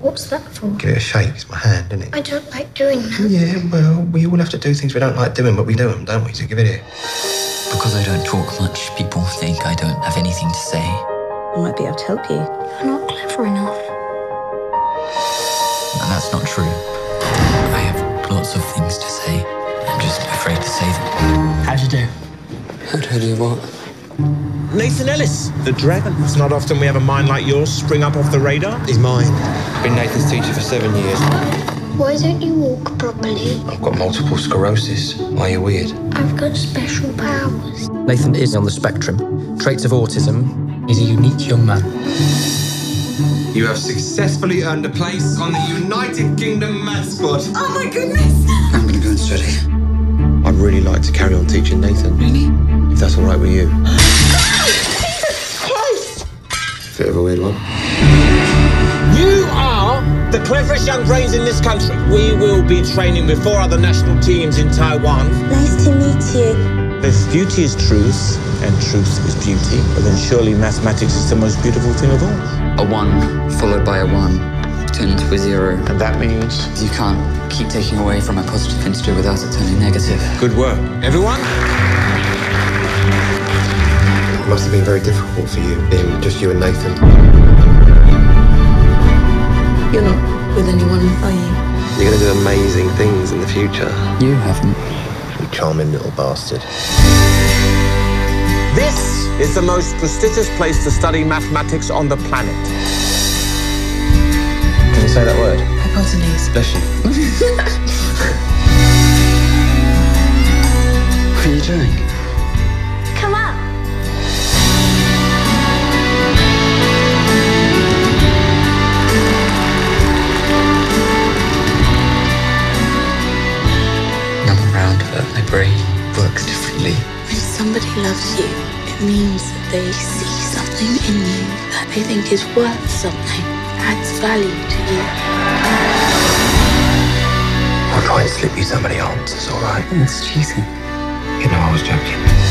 What's that for? Give it a shake. It's my hand, isn't it? I don't like doing that. Yeah, well, we all have to do things we don't like doing, but we do them, don't we? So give it here. Because I don't talk much, people think I don't have anything to say. I might be able to help you. I'm not clever enough. And that's not true. I have lots of things to say. I'm just afraid to say them. How'd you do? How'd I do what? Nathan Ellis, the dragon. It's not often we have a mind like yours spring up off the radar. He's mine. I've been Nathan's teacher for seven years. Why don't you walk properly? I've got multiple sclerosis. Why are you weird? I've got special powers. Nathan is on the spectrum. Traits of autism. He's a unique young man. You have successfully earned a place on the United Kingdom Math Squad. Oh my goodness! I'm gonna go and study. I'd really like to carry on teaching Nathan. Really? If that's all right with you. Bit of a weird one. You are the cleverest young brains in this country. We will be training with four other national teams in Taiwan. Nice to meet you. If beauty is truth and truth is beauty, well then surely mathematics is the most beautiful thing of all. A one followed by a one turned into a zero. And that means You can't keep taking away from a positive integer without it turning negative. good work. Everyone? It must have been very difficult for you, being just you and Nathan. Are you? You're going to do amazing things in the future. You haven't. You charming little bastard. This is the most prestigious place to study mathematics on the planet. Can you say that word? Hypotenuse. Bless you. somebody loves you, it means that they see something in you that they think is worth something, adds value to you. I'll try and slip you some of the answers, all right? It's cheating. You know, I was joking.